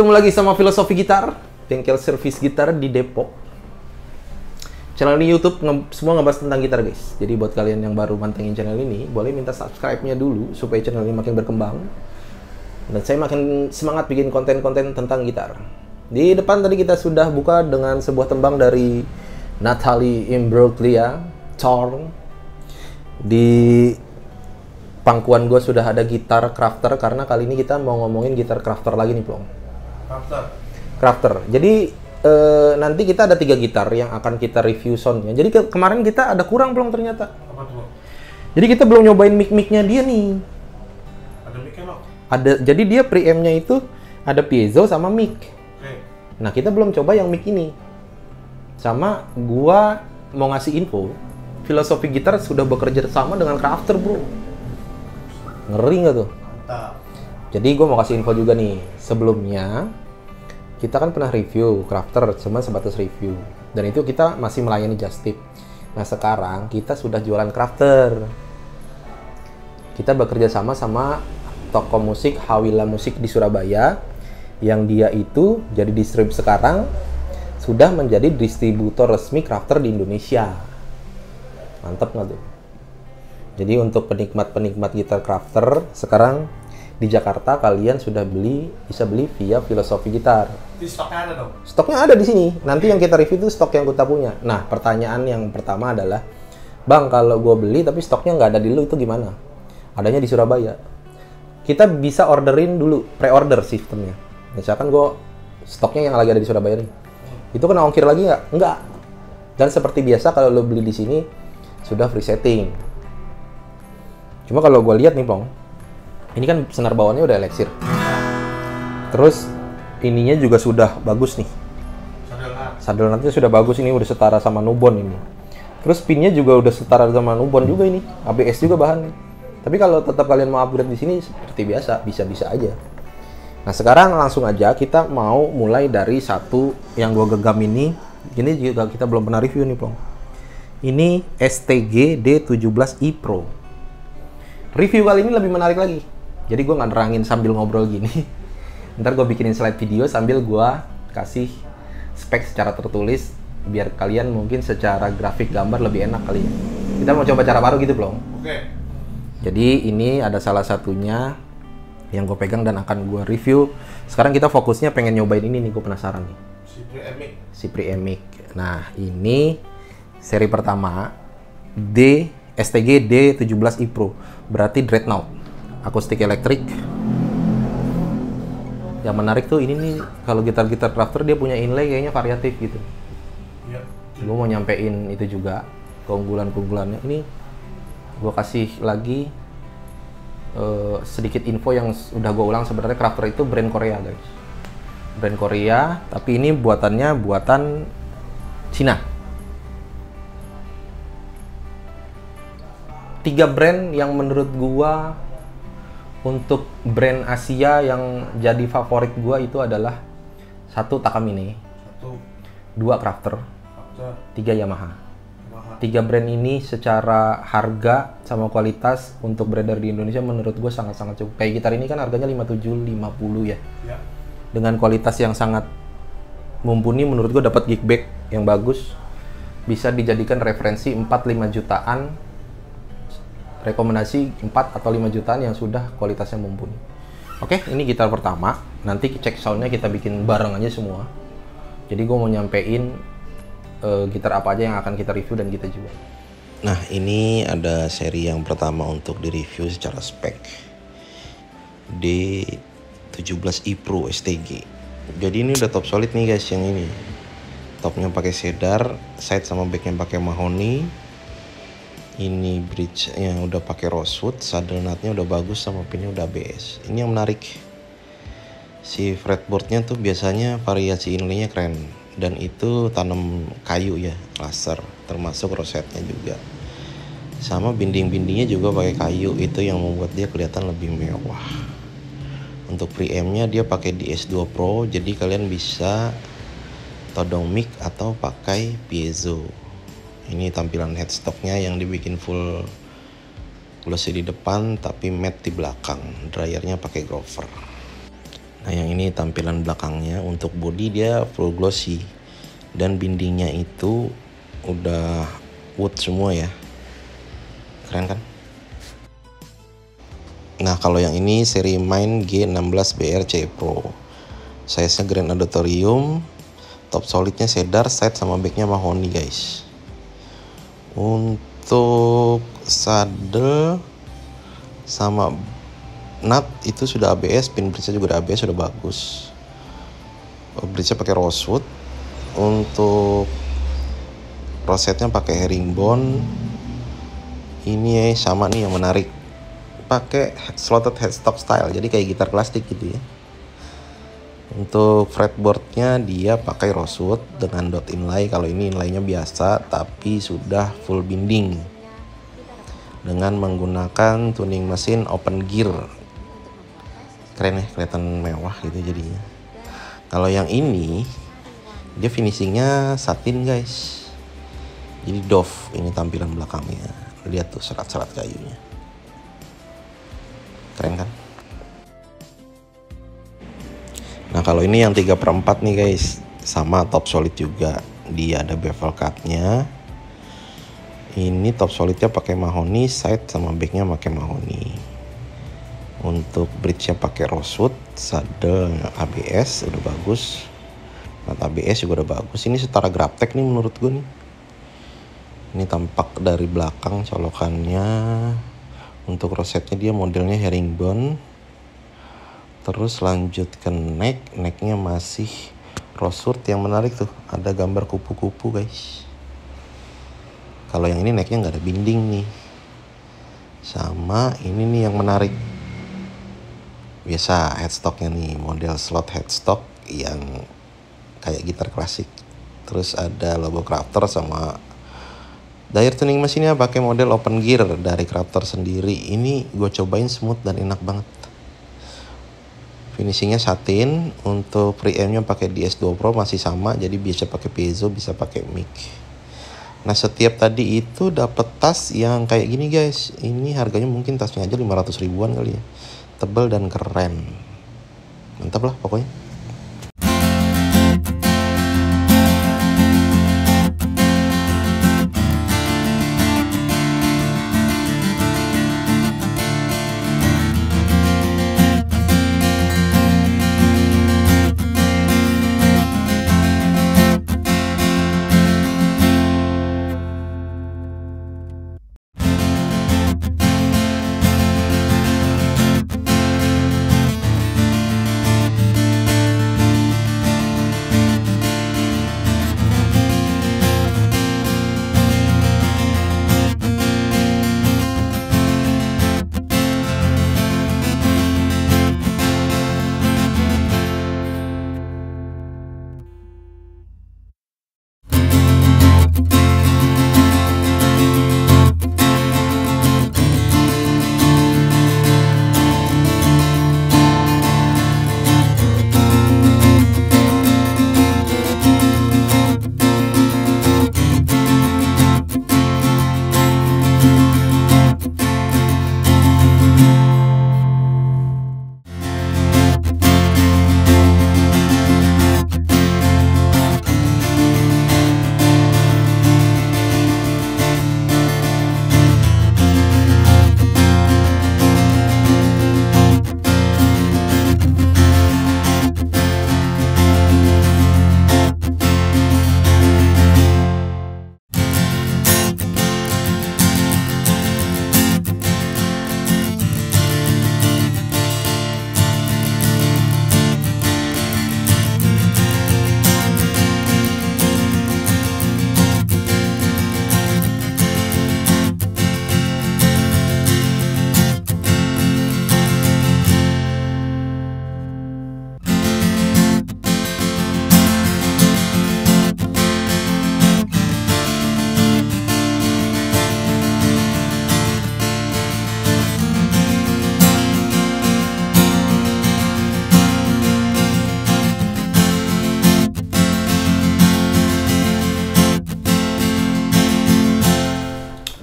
ketemu lagi sama Filosofi Gitar, bengkel servis gitar di Depok. Channel ini YouTube nge- semua ngebahas tentang gitar guys. Jadi buat kalian yang baru mantengin channel ini, boleh minta subscribe-nya dulu supaya channel ini makin berkembang. Dan saya makin semangat bikin konten-konten tentang gitar. Di depan tadi kita sudah buka dengan sebuah tembang dari Natalie Imbruglia, Torn. Di pangkuan gue sudah ada gitar crafter karena kali ini kita mau ngomongin gitar crafter lagi nih Plong. Crafter. Crafter. Jadi eh, nanti kita ada tiga gitar yang akan kita review soundnya. Jadi ke- kemarin kita ada kurang Plong ternyata. Apa tuh? Jadi kita belum nyobain mic-micnya dia nih. Ada mic-nya lo? Ada jadi dia preamp-nya itu ada piezo sama mic. Oke. Nah, kita belum coba yang mic ini. Sama gua mau ngasih info, filosofi gitar sudah bekerja sama dengan Crafter, Bro. Ngeri nggak tuh? Mantap. Jadi gue mau kasih info juga nih. Sebelumnya kita kan pernah review Crafter, cuma sebatas review. Dan itu kita masih melayani just tip. Nah sekarang kita sudah jualan Crafter. Kita bekerja sama sama toko musik Hawila Musik di Surabaya yang dia itu jadi distrib sekarang sudah menjadi distributor resmi Crafter di Indonesia. Mantap nggak tuh? Jadi untuk penikmat-penikmat gitar crafter sekarang di Jakarta kalian sudah beli bisa beli via filosofi gitar. Di stoknya ada dong? Stoknya ada di sini. Nanti yang kita review itu stok yang kita punya. Nah pertanyaan yang pertama adalah, bang kalau gue beli tapi stoknya nggak ada di lu itu gimana? Adanya di Surabaya. Kita bisa orderin dulu pre-order sistemnya. Misalkan gue stoknya yang lagi ada di Surabaya nih, itu kena ongkir lagi nggak? Nggak. Dan seperti biasa kalau lo beli di sini sudah free setting. Cuma kalau gue lihat nih, Plong, ini kan senar bawahnya udah elixir. Terus ininya juga sudah bagus nih. Sadel nanti sudah bagus ini udah setara sama Nubon ini. Terus pinnya juga udah setara sama Nubon juga ini. ABS juga bahannya. Tapi kalau tetap kalian mau upgrade di sini seperti biasa, bisa-bisa aja. Nah sekarang langsung aja kita mau mulai dari satu yang gua genggam ini. Ini juga kita belum pernah review nih, Plong. Ini STG D17i Pro. Review kali ini lebih menarik lagi. Jadi gue nggak nerangin sambil ngobrol gini. Ntar gue bikinin slide video sambil gue kasih spek secara tertulis biar kalian mungkin secara grafik gambar lebih enak kali ya. Kita mau coba cara baru gitu belum? Oke. Jadi ini ada salah satunya yang gue pegang dan akan gue review. Sekarang kita fokusnya pengen nyobain ini nih, gue penasaran nih. Si pre-mic. Si. Nah ini seri pertama D STG D17i Pro. Berarti Dreadnought. Akustik elektrik. Yang menarik tuh ini nih kalau gitar-gitar crafter dia punya inlay kayaknya variatif gitu. Iya. Gue mau nyampein itu juga keunggulan-keunggulannya. Ini gue kasih lagi eh, sedikit info yang udah gue ulang sebenarnya crafter itu brand Korea guys. Brand Korea, tapi ini buatannya buatan Cina. Tiga brand yang menurut gua untuk brand Asia yang jadi favorit gua itu adalah satu Takamine, Satu. dua Crafter, Crafter. tiga Yamaha. Yamaha. Tiga brand ini secara harga sama kualitas untuk beredar di Indonesia menurut gue sangat-sangat cukup. Kayak gitar ini kan harganya 5750 ya. Ya. Dengan kualitas yang sangat mumpuni menurut gue dapat gigback yang bagus. Bisa dijadikan referensi 4-5 jutaan. Rekomendasi 4 atau 5 jutaan yang sudah kualitasnya mumpuni. Oke, ini gitar pertama. Nanti cek soundnya kita bikin bareng aja semua. Jadi gue mau nyampein eh, gitar apa aja yang akan kita review dan kita jual. Nah, ini ada seri yang pertama untuk direview secara spek. D17i Pro STG. Jadi ini udah top solid nih guys yang ini. Topnya pakai cedar, side sama backnya pakai mahoni. Ini bridge yang udah pakai rosewood, saddle nutnya udah bagus sama pinnya udah ABS. Ini yang menarik. Si fretboardnya tuh biasanya variasi inlaynya keren dan itu tanam kayu ya, laser termasuk rosetnya juga. Sama binding-bindingnya juga pakai kayu itu yang membuat dia kelihatan lebih mewah. Untuk preampnya dia pakai DS2 Pro jadi kalian bisa todong mic atau pakai piezo. Ini tampilan headstocknya yang dibikin full glossy di depan tapi matte di belakang. Dryernya pakai Grover. Nah yang ini tampilan belakangnya untuk body dia full glossy dan bindingnya itu udah wood semua ya. Keren kan? Nah kalau yang ini seri main G16 BRC Pro. Size-nya Grand Auditorium, top solidnya cedar, side sama backnya mahoni guys. Untuk saddle sama nut itu sudah ABS, pin bridge juga udah ABS sudah bagus. Oh, bridge-nya pakai rosewood. Untuk rosetnya pakai herringbone. Ini sama nih yang menarik. Pakai slotted headstock style, jadi kayak gitar plastik gitu ya. Untuk fretboardnya dia pakai rosewood dengan dot inlay. Kalau ini inlaynya biasa, tapi sudah full binding. Dengan menggunakan tuning mesin open gear. Keren ya kelihatan mewah gitu jadinya. Kalau yang ini dia finishingnya satin guys. Jadi doff ini tampilan belakangnya. Lihat tuh serat-serat kayunya. Keren kan kalau ini yang 3 per 4 nih guys. Sama top solid juga. Dia ada bevel cutnya. Ini top solidnya pakai mahoni side sama backnya pakai mahoni. Untuk bridge nya pakai rosewood saddle ABS udah bagus. Nat ABS juga udah bagus. Ini setara grabtek nih menurut gue nih. Ini tampak dari belakang colokannya. Untuk rosetnya dia modelnya herringbone terus lanjut ke neck. Necknya masih rosewood yang menarik tuh. Ada gambar kupu-kupu guys. Kalau yang ini necknya nggak ada binding nih. Sama ini nih yang menarik. Biasa headstocknya nih model slot headstock yang kayak gitar klasik. Terus ada logo crafter sama Dyer tuning mesinnya pakai model open gear dari crafter sendiri. Ini gue cobain smooth dan enak banget finishingnya satin untuk preampnya pakai DS2 Pro masih sama jadi bisa pakai piezo bisa pakai mic Nah setiap tadi itu dapat tas yang kayak gini guys. Ini harganya mungkin tasnya aja 500 ribuan kali ya. Tebel dan keren. Mantap lah pokoknya.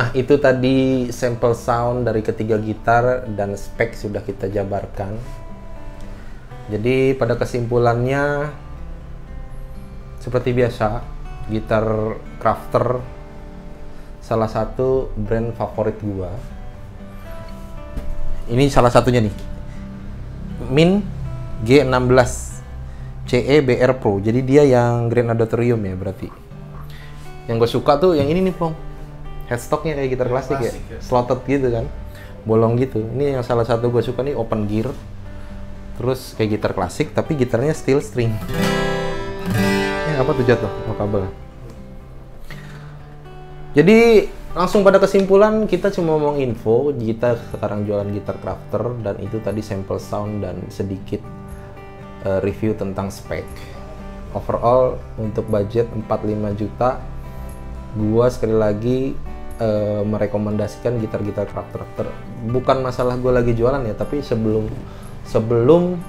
Nah, itu tadi sampel sound dari ketiga gitar dan spek sudah kita jabarkan. Jadi pada kesimpulannya seperti biasa, gitar crafter salah satu brand favorit gua. Ini salah satunya nih. Min G16 CE BR Pro. Jadi dia yang Grand Auditorium ya berarti. Yang gue suka tuh yang ini nih, Pong. Headstocknya kayak gitar klasik, ya. Klasik ya. Slotted gitu kan. Bolong gitu. Ini yang salah satu gue suka nih open gear. Terus kayak gitar klasik tapi gitarnya steel string. Eh, apa tuh jatuh? Oh, kabel. Jadi langsung pada kesimpulan kita cuma ngomong info kita sekarang jualan gitar crafter dan itu tadi sampel sound dan sedikit eh, review tentang spek. Overall untuk budget 45 juta gua sekali lagi eh, merekomendasikan gitar-gitar crafter. Bukan masalah gua lagi jualan ya, tapi sebelum sebelum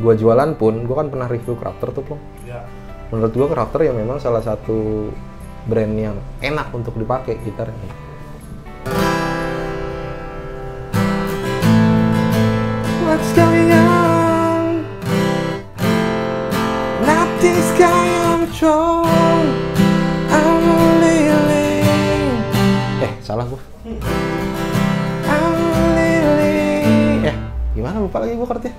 gua jualan pun gua kan pernah review crafter tuh, Plong Ya. menurut gua crafter ya memang salah satu brand yang enak untuk dipakai gitarnya What's going on? Nothing's going. Salah gua. Eh, gimana lupa lagi gua chordnya.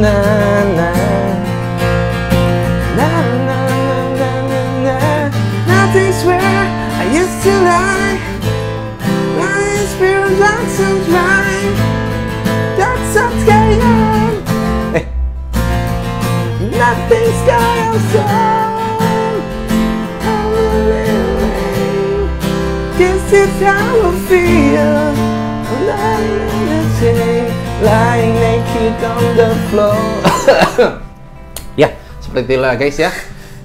Na, ya, seperti itulah guys ya.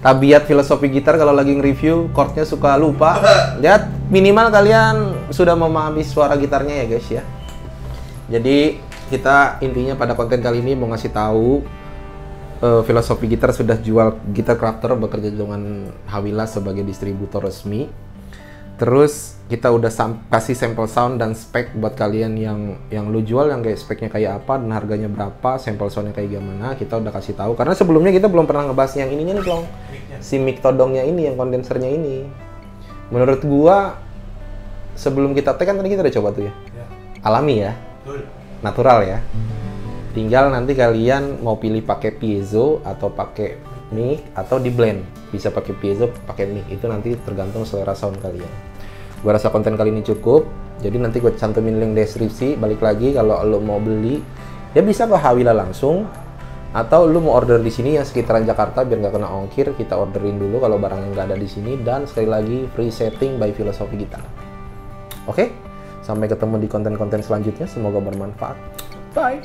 Tabiat filosofi gitar kalau lagi nge-review chordnya suka lupa. Lihat minimal kalian sudah memahami suara gitarnya ya guys ya. Jadi kita intinya pada konten kali ini mau ngasih tahu eh, filosofi gitar sudah jual gitar crafter bekerja dengan Hawila sebagai distributor resmi. Terus kita udah sam- kasih sampel sound dan spek buat kalian yang yang lu jual yang kayak speknya kayak apa dan harganya berapa, sampel soundnya kayak gimana, kita udah kasih tahu. Karena sebelumnya kita belum pernah ngebahas yang ininya nih, Plong. Si mic todongnya ini, yang kondensernya ini. Menurut gua sebelum kita tag kan tadi kita udah coba tuh ya. Ya. Alami ya Betul. natural ya. Tinggal nanti kalian mau pilih pakai piezo atau pakai mic atau di blend. Bisa pakai piezo, pakai mic. Itu nanti tergantung selera sound kalian. Gua rasa konten kali ini cukup. Jadi nanti gue cantumin link deskripsi. Balik lagi kalau lo mau beli, ya bisa ke Hawila langsung atau lu mau order di sini yang sekitaran Jakarta biar nggak kena ongkir kita orderin dulu kalau barang yang nggak ada di sini dan sekali lagi free setting by Filosofi Gitar. Oke, sampai ketemu di konten-konten selanjutnya. Semoga bermanfaat. Bye.